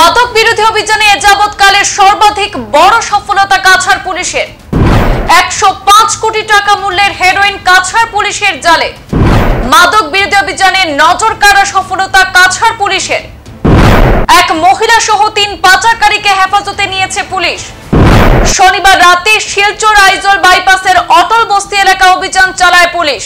মাদক বিরোধী অভিযানে এ যাবৎকালের সর্বাধিক বড় সফলতা কাছাড় পুলিশের। একশো পাঁচ কোটি টাকা মূল্যের হেরোইন কাছাড় পুলিশের জালে। মাদক বিরোধী অভিযানে নজর কাড়া সফলতা কাছাড় পুলিশের। এক মহিলা সহ তিন পাচারকারীকে হেফাজতে নিয়েছে পুলিশ। শনিবার রাতে শিলচর আইজল বাইপাসের অটল বস্তি এলাকা অভিযান চালায় পুলিশ।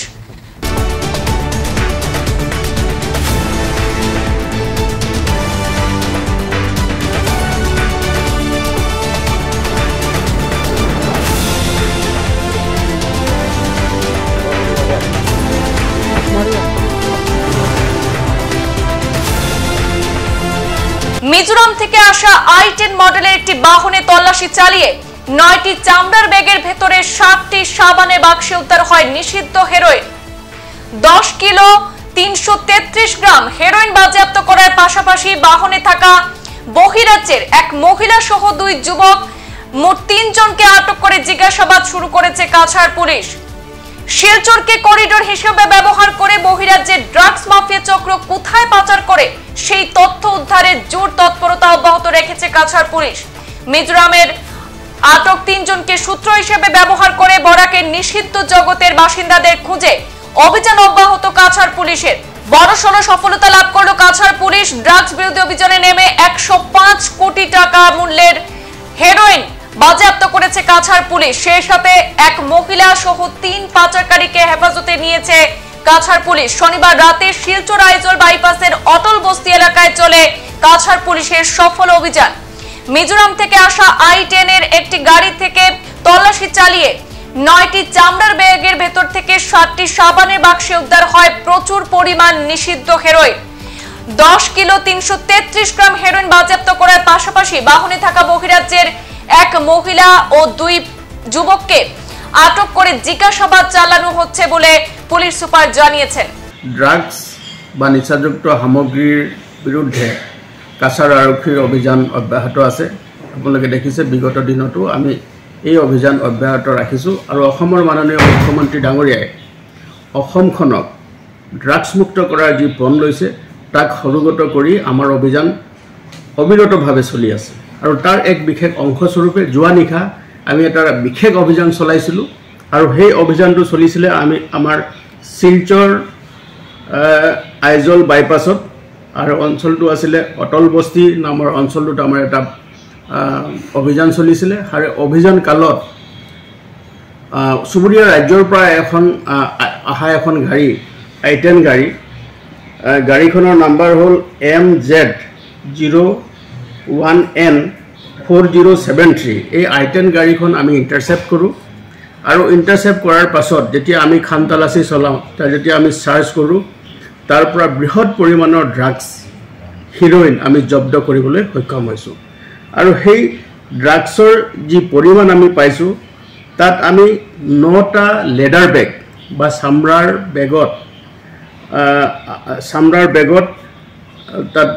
থেকে আসা আই টেন মডেলের একটি বাহনে তল্লাশি চালিয়ে নয়টি চামড়ার ব্যাগের ভেতরে ষাটটি সাবানে বাক্সে উদ্ধার হয় নিষিদ্ধ হেরোইন। দশ কিলো তিনশো তেত্রিশ গ্রাম হেরোইন বাজেয়াপ্ত করার পাশাপাশি বাহনে থাকা বহিরাজ্যের এক মহিলা সহ দুই যুবক, মোট তিনজনকে আটক করে জিজ্ঞাসাবাদ শুরু করেছে কাছাড় পুলিশ। শিলচরকে করিডোর হিসেবে ব্যবহার করে বহিরাজ্যের রেখেছে কাছাড় পুলিশ। মিজোরামের আটক তিনজনকে সূত্র হিসেবে ব্যবহার করে বরাকের নিষিদ্ধ জগতের বাসিন্দাদের খুঁজে। অভিযান অব্যাহত কাছাড় পুলিশের। বড়সড় সফলতা লাভ করল কাছাড় পুলিশ। ড্রাগস বিরোধী অভিযানে নেমে একশো কোটি টাকা মূল্যের হেরোইন বাজেয়াপ্ত করেছে কাছাড় পুলিশ। সেই সাথে এক মহিলা সহ তিন পাচারকারীকে হেফাজতে নিয়েছে কাছাড় পুলিশ শনিবার রাতে শিলচর আইজল বাইপাসের অটল বস্তি এলাকায় চলে কাছাড় পুলিশের সফল অভিযান। মিজোরাম থেকে আসা আই টেনের একটি গাড়ি থেকে তল্লাশি চালিয়ে নয়টি চামড়ার ব্যাগের ভেতর থেকে সাতটি সাবানের বাক্সে উদ্ধার হয় প্রচুর পরিমাণ নিষিদ্ধ হেরোইন। দশ কিলো তিনশো তেত্রিশ গ্রাম হেরোইন বাজেয়াপ্ত করার পাশাপাশি বাহনে থাকা বহিরাজ্যের এক মহিলা ও দুই যুবককে আটক করে জিজ্ঞাসাবাদ চালানো হচ্ছে বলে পুলিশ সুপাৰ জানিয়েছেন। ড্ৰাগছ বা নিচাযুক্ত সামগ্ৰীৰ বিৰুদ্ধে কাছাৰ আৰক্ষীৰ অভিযান অব্যাহত আছে। আপোনালোকে দেখিছে বিগত দিনতো আমি এই অভিযান অব্যাহত ৰাখিছোঁ আৰু অসমৰ মাননীয় মুখ্যমন্ত্ৰী ডাঙৰীয়াই অসমখনক ড্ৰাগছমুক্ত কৰাৰ যি পণ লৈছে তাক সৰুগত কৰি আমাৰ অভিযান অবিৰতভাৱে চলি আছে। আৰু তাৰ এক বিশেষ অংশস্বৰূপে যোৱা নিশা আমি এটা বিশেষ অভিযান চলাইছিলোঁ। আৰু সেই অভিযানটো চলিছিলে আমি আমাৰ শিলচৰ আইজল বাইপাছত। আৰু অঞ্চলটো আছিলে অটল বস্তি নামৰ অঞ্চলটোত আমাৰ এটা অভিযান চলিছিলে। আৰু অভিযান কালত চুবুৰীয়া ৰাজ্যৰ পৰা এখন অহা এখন গাড়ী আই টেন গাড়ী গাড়ীখনৰ নাম্বাৰ হ'ল M Z zero' one N four zero' seven three. এই আই টেন গাড়ীখন আমি ইণ্টাৰচেপ্ট কৰোঁ। আৰু ইণ্টাৰচেপ্ট কৰাৰ পাছত যেতিয়া আমি খান তালাচী চলাওঁ যেতিয়া আমি চাৰ্চ কৰোঁ তাৰ পৰা বৃহৎ পৰিমাণৰ ড্ৰাগছ হিৰ'ইন আমি জব্দ কৰিবলৈ সক্ষম হৈছোঁ। আৰু সেই ড্ৰাগছৰ যি পৰিমাণ আমি পাইছোঁ তাত আমি নটা লেডাৰ বেগ বা চামৰাৰ বেগত চামৰাৰ বেগত তাত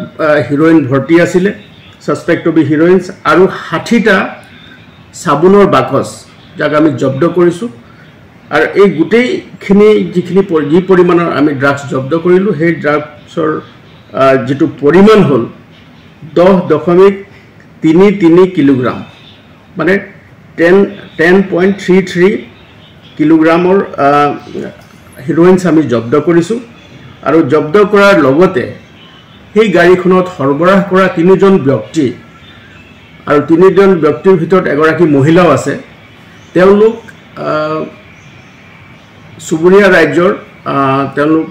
হিৰ'ইন ভৰ্তি আছিলে ছাছপেক্ট টু বি হিৰ'ইনছ আৰু ষাঠিটা চাবোনৰ বাকচ যাক আমি জব্দ কৰিছোঁ। আৰু এই গোটেইখিনি যিখিনি যি পৰিমাণৰ আমি ড্ৰাগছ জব্দ কৰিলোঁ সেই ড্ৰাগছৰ যিটো পৰিমাণ হ'ল দহ দশমিক তিনি তিনি কিলোগ্ৰাম। মানে ten ten point three three কিলোগ্ৰামৰ হিৰ'ইনছ আমি জব্দ কৰিছোঁ। আৰু জব্দ কৰাৰ লগতে সেই গাড়ীখনত সৰবৰাহ কৰা তিনিজন ব্যক্তি আৰু তিনিজন ব্যক্তিৰ ভিতৰত এগৰাকী মহিলাও আছে। তেওঁলোক চুবুৰীয়া ৰাজ্যৰ তেওঁলোক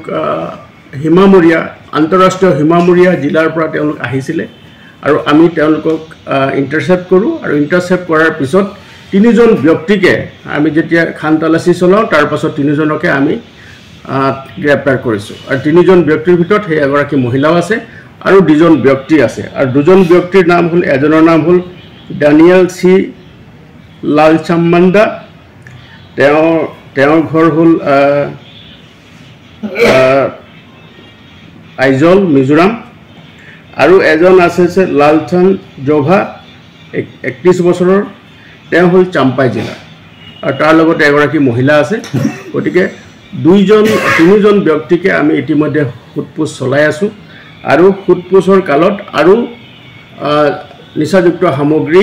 সীমামূৰীয়া আন্তঃৰাষ্ট্ৰীয় সীমামূৰীয়া জিলাৰ পৰা তেওঁলোক আহিছিলে। আৰু আমি তেওঁলোকক ইণ্টাৰচেপ্ট কৰোঁ আৰু ইণ্টাৰচেপ্ট কৰাৰ পিছত তিনিজন ব্যক্তিকে আমি যেতিয়া খান তালাচী চলাওঁ তাৰ পাছত তিনিজনকে আমি গ্ৰেপ্তাৰ কৰিছোঁ। আৰু তিনিজন ব্যক্তিৰ ভিতৰত সেই এগৰাকী মহিলাও আছে আৰু দুজন ব্যক্তি আছে। আৰু দুজন ব্যক্তিৰ নাম হ'ল এজনৰ নাম হ'ল ডানিয়েল চি লালচাম্মাণ্ডা। তেওঁ তেওঁৰ ঘৰ হ'ল আইজল মিজোৰাম। আৰু এজন আছে যে লালচান্দ জভা এক একত্ৰিছ বছৰৰ। তেওঁ হ'ল চাম্পাই জিলা। আৰু তাৰ লগতে এগৰাকী মহিলা আছে। গতিকে দুইজন তিনিজন ব্যক্তিকে আমি ইতিমধ্যে সোধ পোছ চলাই আছোঁ। আৰু সোধ পোছৰ কালত আৰু নিচাযুক্ত সামগ্ৰী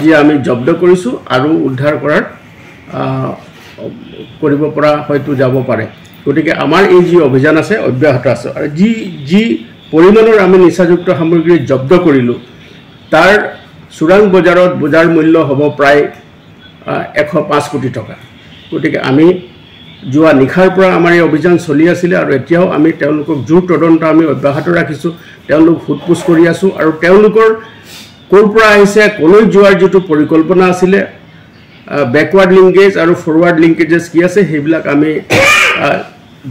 যি আমি জব্দ কৰিছোঁ আৰু উদ্ধাৰ কৰাৰ কৰিব পৰা হয়তো যাব পাৰে। গতিকে আমাৰ এই যি অভিযান আছে অব্যাহত আছে। আৰু যি যি পৰিমাণৰ আমি নিচাযুক্ত সামগ্ৰী জব্দ কৰিলোঁ তাৰ চোৰাং বজাৰত বজাৰ মূল্য হ'ব প্ৰায় এশ পাঁচ কোটি টকা। গতিকে আমি যোৱা নিশাৰ পৰা আমাৰ এই অভিযান চলি আছিলে আৰু এতিয়াও আমি তেওঁলোকক জোৰ তদন্ত আমি অব্যাহত ৰাখিছোঁ তেওঁলোক সোধ পোছ কৰি আছোঁ আৰু তেওঁলোকৰ ক'ৰ পৰা আহিছে ক'লৈ যোৱাৰ যিটো পৰিকল্পনা আছিলে বেকৱাৰ্ড লিংকেজ আৰু ফৰৱাৰ্ড লিংকেজেছ কি আছে সেইবিলাক আমি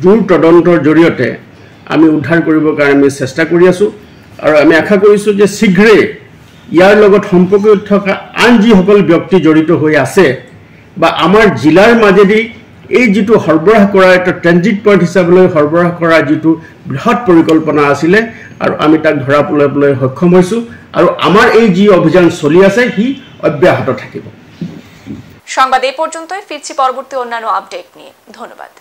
জোৰ তদন্তৰ জৰিয়তে আমি উদ্ধাৰ কৰিবৰ কাৰণে আমি চেষ্টা কৰি আছোঁ। আৰু আমি আশা কৰিছোঁ যে শীঘ্ৰেই ইয়াৰ লগত সম্পৰ্কিত থকা আন যিসকল ব্যক্তি জড়িত হৈ আছে বা আমাৰ জিলাৰ মাজেদি এই যিটো সৰবৰাহ কৰা এটা ট্ৰেনজিট পইণ্ট হিচাপলৈ সৰবৰাহ কৰা যিটো বৃহৎ পৰিকল্পনা আছিলে আৰু আমি তাক ধৰা পেলাবলৈ সক্ষম হৈছোঁ। আৰু আমাৰ এই যি অভিযান চলি আছে, সি অব্যাহত থাকিব। সংবাদ এই পর্যন্তই ফিরছি পরবর্তী অন্যান্য আপডেট নিয়ে। ধন্যবাদ।